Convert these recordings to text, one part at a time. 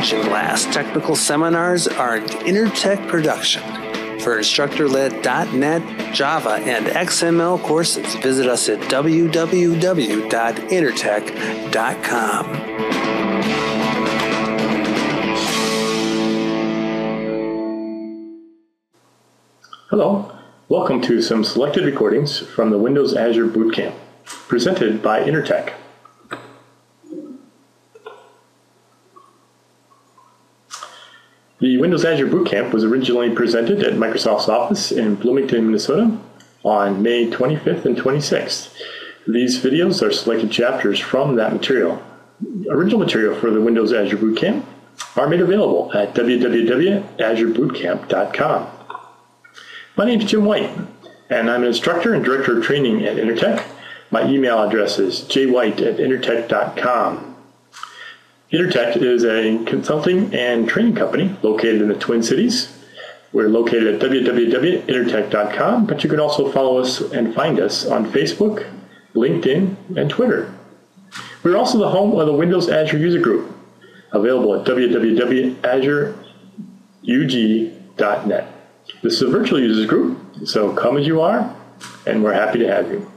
Oxygen Blast technical seminars are an Intertech production. For instructor-led .NET, Java, and XML courses, visit us at www.intertech.com. Hello, welcome to some selected recordings from the Windows Azure Bootcamp, presented by Intertech. The Windows Azure Bootcamp was originally presented at Microsoft's office in Bloomington, Minnesota on May 25th and 26th. These videos are selected chapters from that material. Original material for the Windows Azure Bootcamp are made available at www.azurebootcamp.com. My name is Jim White, and I'm an instructor and director of training at Intertech. My email address is jwhite at intertech.com. Intertech is a consulting and training company located in the Twin Cities. We're located at www.intertech.com, but you can also follow us and find us on Facebook, LinkedIn, and Twitter. We're also the home of the Windows Azure User Group, available at www.azureug.net. This is a virtual users group, so come as you are, and we're happy to have you.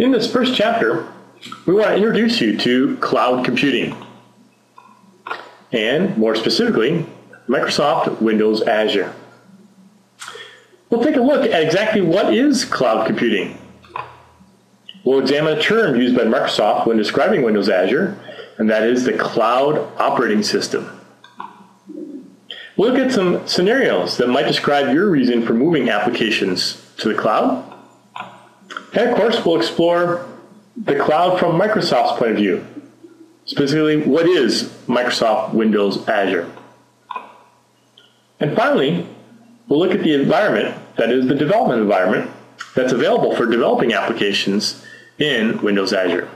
In this first chapter, we want to introduce you to cloud computing, and more specifically, Microsoft Windows Azure. We'll take a look at exactly what is cloud computing. We'll examine a term used by Microsoft when describing Windows Azure and that is the cloud operating system. We'll look at some scenarios that might describe your reason for moving applications to the cloud. And of course, we'll explore the cloud from Microsoft's point of view. Specifically, what is Microsoft Windows Azure? And finally, we'll look at the environment, that is the development environment, that's available for developing applications in Windows Azure.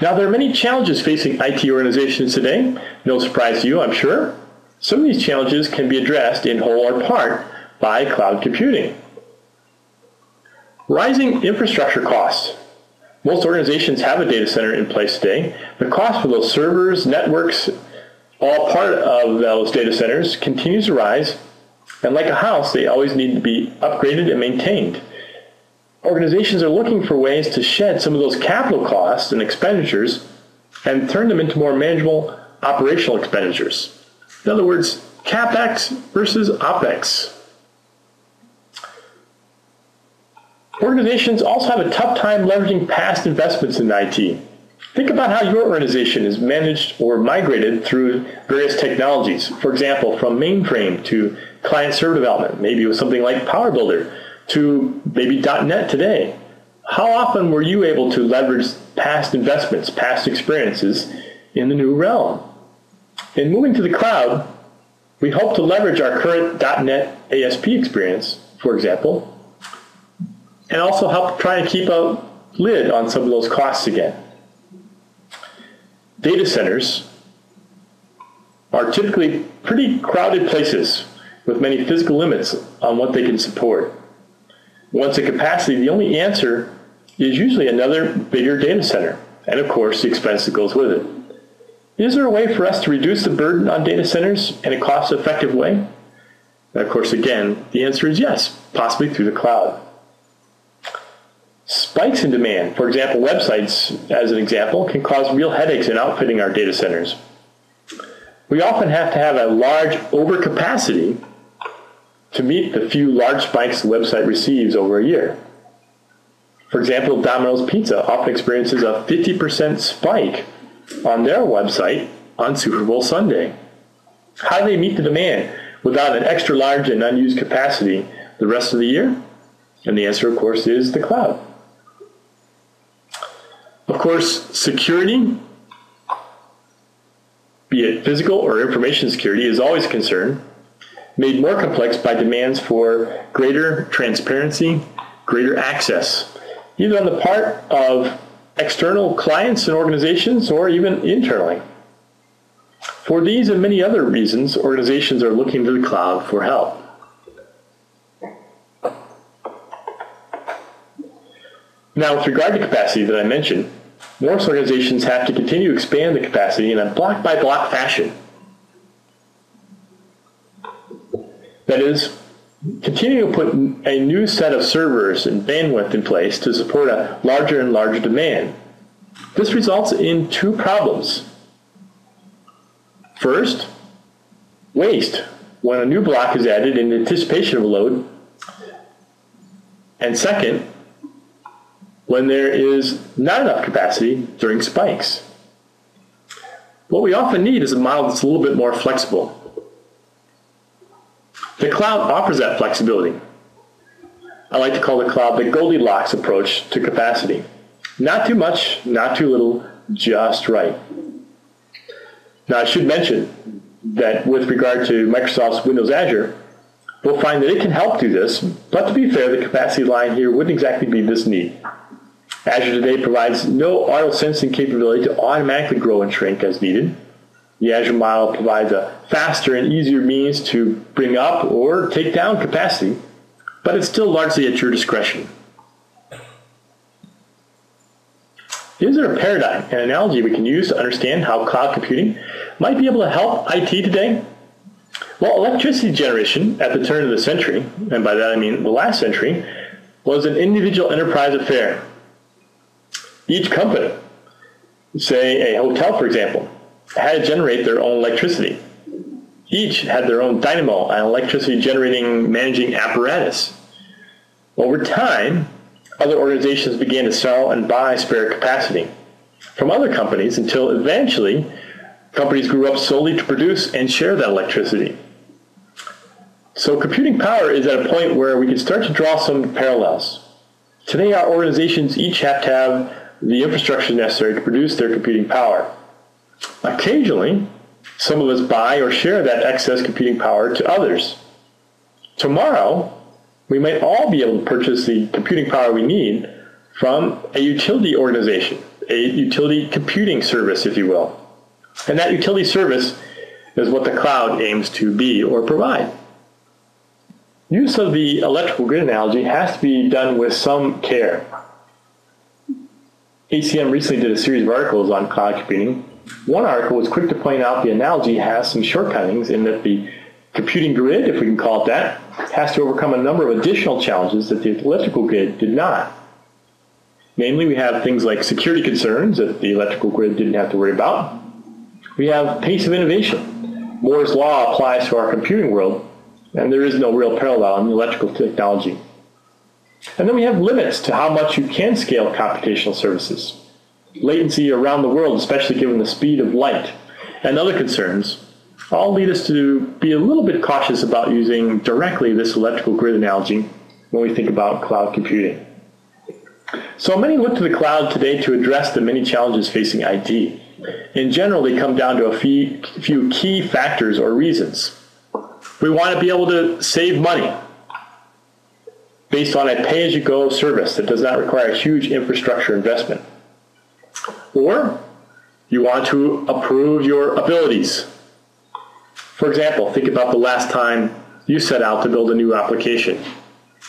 Now, there are many challenges facing IT organizations today. No surprise to you, I'm sure. Some of these challenges can be addressed in whole or part by cloud computing. Rising infrastructure costs. Most organizations have a data center in place today. The cost for those servers, networks, all part of those data centers continues to rise. And like a house, they always need to be upgraded and maintained organizations are looking for ways to shed some of those capital costs and expenditures and turn them into more manageable operational expenditures. In other words, CapEx versus OpEx. Organizations also have a tough time leveraging past investments in IT. Think about how your organization is managed or migrated through various technologies. For example, from mainframe to client server development, maybe with something like PowerBuilder, to maybe .NET today. How often were you able to leverage past investments, past experiences in the new realm? In moving to the cloud, we hope to leverage our current .NET ASP experience, for example, and also help try and keep a lid on some of those costs again. Data centers are typically pretty crowded places with many physical limits on what they can support. Once at capacity, the only answer is usually another bigger data center, and of course the expense that goes with it. Is there a way for us to reduce the burden on data centers in a cost-effective way? And of course, again, the answer is yes, possibly through the cloud. Spikes in demand, for example, websites, as an example, can cause real headaches in outfitting our data centers. We often have to have a large overcapacity to meet the few large spikes the website receives over a year. For example, Domino's Pizza often experiences a 50% spike on their website on Super Bowl Sunday. How do they meet the demand without an extra large and unused capacity the rest of the year? And the answer, of course, is the cloud. Of course, security, be it physical or information security, is always a concern made more complex by demands for greater transparency, greater access, either on the part of external clients and organizations or even internally. For these and many other reasons, organizations are looking to the cloud for help. Now, with regard to capacity that I mentioned, most organizations have to continue to expand the capacity in a block by block fashion. That is, continue to put a new set of servers and bandwidth in place to support a larger and larger demand. This results in two problems. First, waste when a new block is added in anticipation of a load. And second, when there is not enough capacity during spikes. What we often need is a model that's a little bit more flexible. The cloud offers that flexibility. I like to call the cloud the Goldilocks approach to capacity. Not too much, not too little, just right. Now, I should mention that with regard to Microsoft's Windows Azure, we'll find that it can help do this, but to be fair, the capacity line here wouldn't exactly be this neat. Azure today provides no auto sensing capability to automatically grow and shrink as needed. The Azure model provides a faster and easier means to bring up or take down capacity, but it's still largely at your discretion. Is there a paradigm, an analogy we can use to understand how cloud computing might be able to help IT today? Well, electricity generation at the turn of the century, and by that I mean the last century, was an individual enterprise affair. Each company, say a hotel for example, had to generate their own electricity. Each had their own dynamo and electricity generating managing apparatus. Over time, other organizations began to sell and buy spare capacity from other companies until eventually companies grew up solely to produce and share that electricity. So computing power is at a point where we can start to draw some parallels. Today our organizations each have to have the infrastructure necessary to produce their computing power. Occasionally, some of us buy or share that excess computing power to others. Tomorrow, we might all be able to purchase the computing power we need from a utility organization, a utility computing service, if you will. And that utility service is what the cloud aims to be or provide. Use of the electrical grid analogy has to be done with some care. ACM recently did a series of articles on cloud computing. One article was quick to point out the analogy has some shortcomings in that the computing grid, if we can call it that, has to overcome a number of additional challenges that the electrical grid did not. Namely, we have things like security concerns that the electrical grid didn't have to worry about. We have pace of innovation. Moore's law applies to our computing world, and there is no real parallel in the electrical technology. And then we have limits to how much you can scale computational services. Latency around the world, especially given the speed of light, and other concerns, all lead us to be a little bit cautious about using directly this electrical grid analogy when we think about cloud computing. So many look to the cloud today to address the many challenges facing IT. In general, they come down to a few, few key factors or reasons. We want to be able to save money based on a pay-as-you-go service that does not require a huge infrastructure investment. Or you want to approve your abilities. For example, think about the last time you set out to build a new application.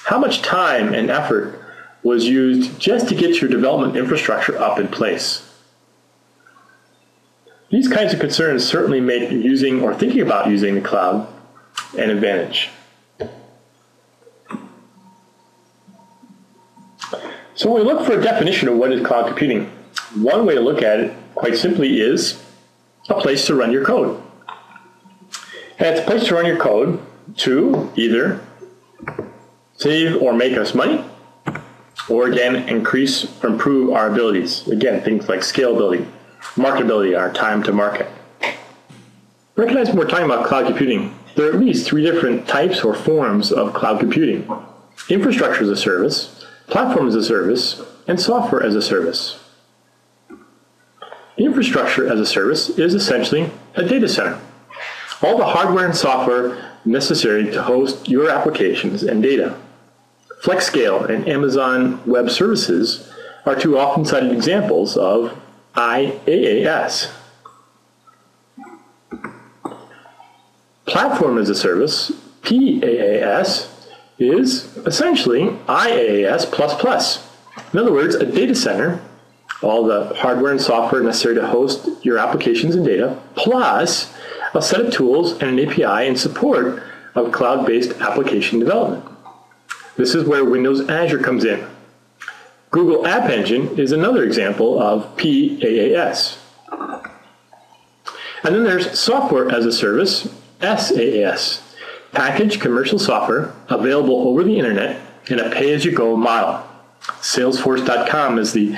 How much time and effort was used just to get your development infrastructure up in place? These kinds of concerns certainly make using or thinking about using the cloud an advantage. So when we look for a definition of what is cloud computing, one way to look at it, quite simply, is a place to run your code. And it's a place to run your code to either save or make us money, or again, increase or improve our abilities. Again, things like scalability, marketability, our time to market. Recognize when we're talking about cloud computing, there are at least three different types or forms of cloud computing. Infrastructure as a service, platform as a service, and software as a service. Infrastructure as a service is essentially a data center. All the hardware and software necessary to host your applications and data. FlexScale and Amazon Web Services are two often cited examples of IaaS. Platform as a service, PaaS, is essentially IaaS++. Plus In other words, a data center, all the hardware and software necessary to host your applications and data, plus a set of tools and an API in support of cloud-based application development. This is where Windows Azure comes in. Google App Engine is another example of PaaS. And then there's software as a service, SaaS, packaged commercial software available over the internet in a pay-as-you-go model. Salesforce.com is the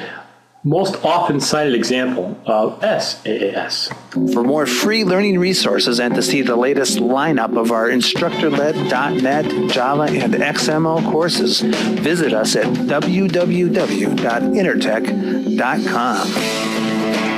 most often cited example of SaaS. For more free learning resources and to see the latest lineup of our instructor-led.net, Java, and XML courses, visit us at www.intertech.com.